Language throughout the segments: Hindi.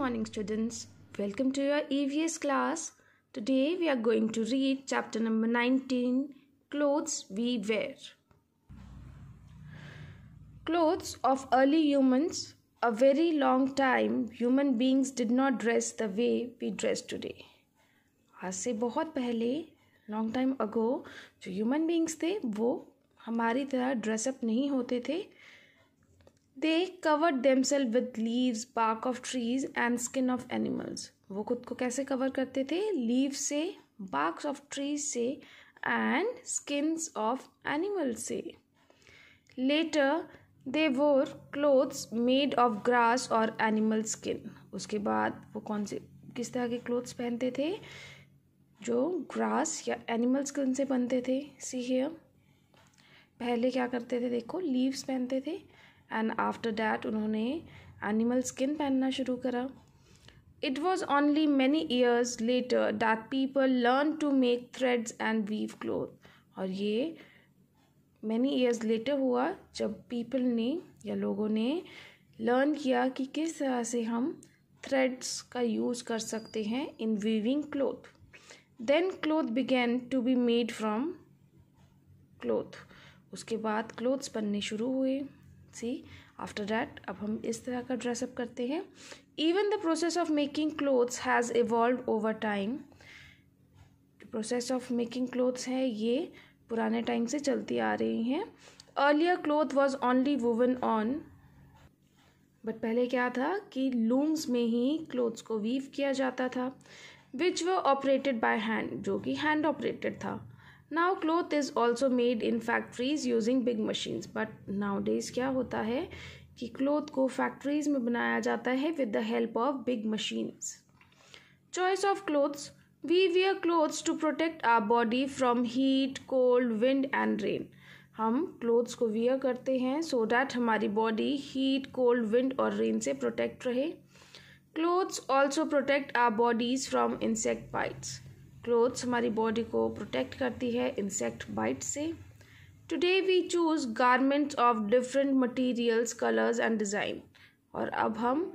morning, students. Welcome to your EVS class. Today we are going to read chapter number 19 Clothes We Wear. Clothes of early humans. A very long time, human beings did not dress the way we dress today. आज से बहुत पहले लॉन्ग टाइम अगो जो ह्यूमन बींग्स थे वो हमारी तरह ड्रेसअप नहीं होते थे they covered themselves with leaves bark of trees and skin of animals वो खुद को कैसे कवर करते थे? लीव से बार्क्स ऑफ़ ट्रीज से एंड स्किन्स ऑफ़ एनिमल्स से। Later they wore clothes made of grass और एनिमल स्किन उसके बाद वो कौन से, किस तरह के क्लोथ्स पहनते थे? जो ग्रास या एनिमल स्किन से बनते थे। सी हेयर पहले क्या करते थे? देखो लीव्स पहनते थे। एंड आफ्टर डैट उन्होंने एनिमल स्किन पहनना शुरू करा। It was only many years later that people learn to make threads and weave cloth और ये मैनी ईयर्स लेटर हुआ जब पीपल ने या लोगों ने लर्न किया कि किस तरह से हम थ्रेड्स का यूज़ कर सकते हैं in weaving cloth then cloth begin to be made from cloth उसके बाद क्लोथ्स बनने शुरू हुए। सी आफ्टर डैट अब हम इस तरह का ड्रेसअप करते हैं। Even the process of making clothes has evolve over time process of making clothes है, ये पुराने टाइम से चलती आ रही हैं। Earlier cloth was only woven on but पहले क्या था कि लूम्स में ही क्लोथ्स को वीव किया जाता था विच व ऑपरेटेड बाय हैंड जो कि हैंड ऑपरेटेड था। Now cloth is also made in factories using big machines but nowadays क्या होता है कि क्लोथ को फैक्ट्रीज में बनाया जाता है with the help of big machines choice of clothes we wear clothes to protect our body from heat cold wind and rain हम क्लोथ्स को वियर करते हैं सो so डैट हमारी बॉडी हीट कोल्ड विंड और रेन से प्रोटेक्ट रहे. Clothes also protect our bodies from insect bites clothes हमारी बॉडी को प्रोटेक्ट करती है इंसेक्ट बाइट से। Today we choose garments of different materials colours and design और अब हम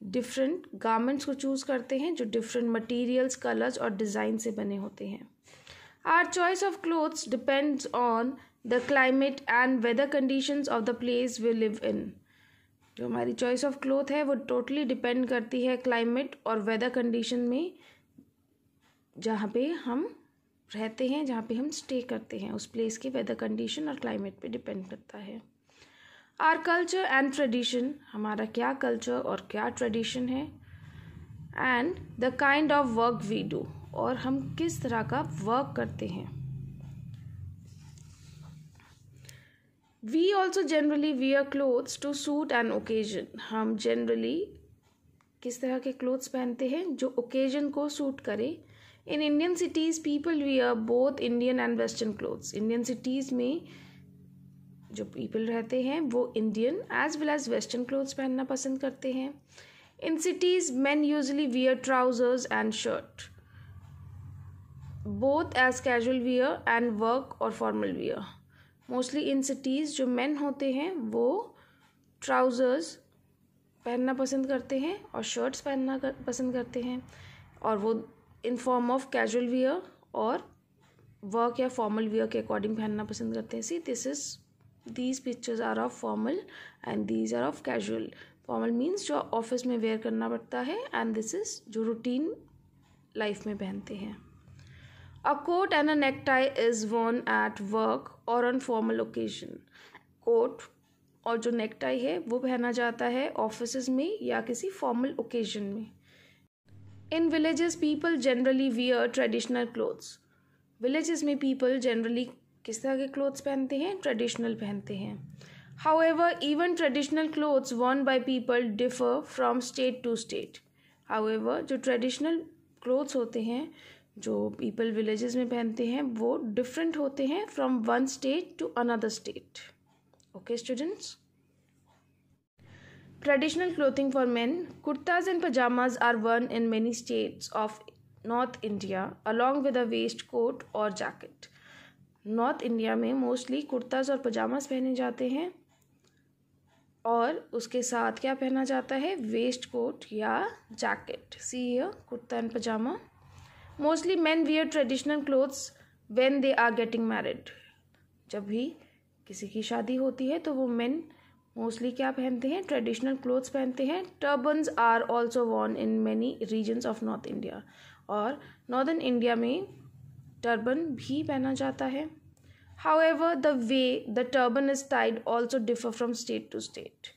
डिफरेंट गारमेंट्स को चूज़ करते हैं जो डिफरेंट मटीरियल्स कलर्स और डिज़ाइन से बने होते हैं। Our choice of clothes depends on the climate and weather conditions of the place we live in जो हमारी चॉइस ऑफ़ क्लोथ है वो टोटली totally डिपेंड करती है क्लाइमेट और वेदर कंडीशन में। जहाँ पे हम रहते हैं, जहाँ पे हम स्टे करते हैं, उस प्लेस की वेदर कंडीशन और क्लाइमेट पे डिपेंड करता है। आर कल्चर एंड ट्रेडिशन हमारा क्या कल्चर और क्या ट्रेडिशन है? And the kind of work we do और हम किस तरह का वर्क करते हैं? We also generally wear clothes to suit an occasion हम जनरली किस तरह के क्लोथ्स पहनते हैं जो ओकेजन को सूट करे? In Indian cities people wear both Indian and western clothes Indian cities में जो पीपल रहते हैं वो Indian as well as western clothes पहनना पसंद करते हैं। In cities man usually wear trousers and shirt both as casual wear and work और formal wear mostly in cities जो मैन होते हैं वो ट्राउज़र्स पहनना पसंद करते हैं और शर्ट्स पहनना कर, पसंद करते हैं। और वो in form of casual wear और वर्क या फॉर्मल वियर के अकॉर्डिंग पहनना पसंद करते हैं। See this is these pictures are of formal and these are of casual formal means जो ऑफ़िस में वेयर करना पड़ता है एंड दिस इज़ जो रूटीन लाइफ में पहनते हैं। A coat and a neck tie is worn at work और ऑन फॉर्मल ओकेजन कोट और जो नेक टाई है, वो पहना जाता है ऑफ़िस में या किसी फॉर्मल ओकेजन में। In villages people generally wear traditional clothes villages में पीपल जनरली किस तरह के क्लोथ्स पहनते हैं? ट्रेडिशनल पहनते हैं. However even traditional clothes worn by people differ from state to state however जो ट्रेडिशनल क्लोथ्स होते हैं, जो पीपल विलेजेस में पहनते हैं, वो डिफरेंट होते हैं from one state to another state okay students Traditional clothing for men, kurtas and pajamas are worn in many states of North India along with a waistcoat or jacket. North India में मोस्टली कुर्ताज और पजामाज पहने जाते हैं। और उसके साथ क्या पहना जाता है? वेस्ट कोट या jacket see kurta and pyjama mostly man wear traditional clothes when they are getting married जब भी किसी की शादी होती है तो वो मेन मोस्टली क्या पहनते हैं? ट्रेडिशनल क्लोथ्स पहनते हैं. Turbans are also worn in many regions of north India और नॉर्दर्न इंडिया में टर्बन भी पहना जाता है. However the way the turban is tied also differ from state to state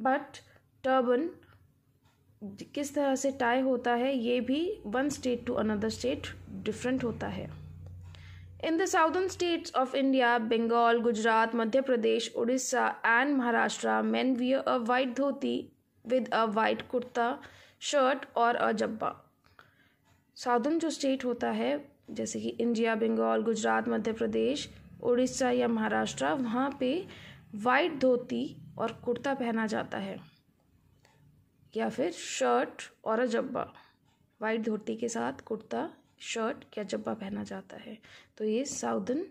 but turban किस तरह से टाई होता है, ये भी one state to another state different होता है. In the southern states of India Bengal Gujarat Madhya Pradesh Orissa and Maharashtra man wear a white dhoti with a white kurta shirt और अ जब्बा साउदर्न जो स्टेट होता है, जैसे कि इंडिया बंगाल गुजरात मध्य प्रदेश उड़ीसा या महाराष्ट्र वहाँ पे वाइट धोती और कुर्ता पहना जाता है। या फिर शर्ट और जब्बा वाइट धोती के साथ कुर्ता शर्ट या जब्बा पहना जाता है। तो ये साउदर्न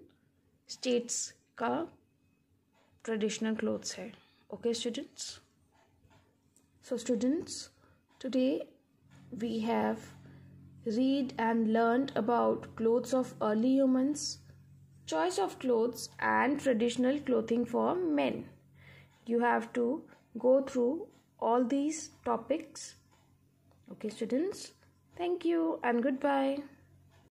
स्टेट्स का ट्रेडिशनल क्लोथ्स है। Okay students so students today we have read and learn about clothes of early humans choice of clothes and traditional clothing for men you have to go through all these topics okay students thank you and goodbye